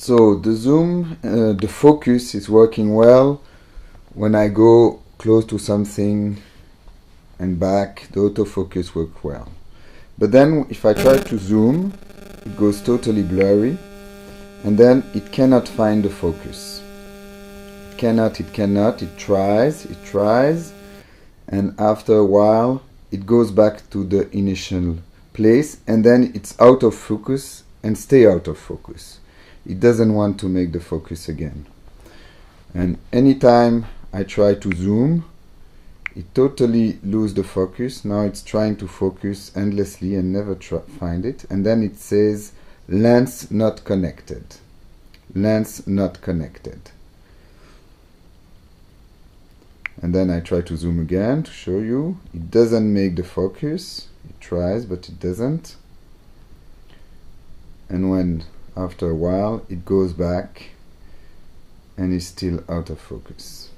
So the zoom, uh, the focus is working well when I go close to something and back, the autofocus works well. But then if I try to zoom, it goes totally blurry and then it cannot find the focus. It cannot, it cannot, it tries, it tries and after a while it goes back to the initial place and then it's out of focus and stay out of focus. It doesn't want to make the focus again. And anytime I try to zoom, it totally lose the focus. Now it's trying to focus endlessly and never find it. And then it says lens not connected. Lens not connected. And then I try to zoom again to show you. It doesn't make the focus. It tries, but it doesn't. And when after a while it goes back and is still out of focus.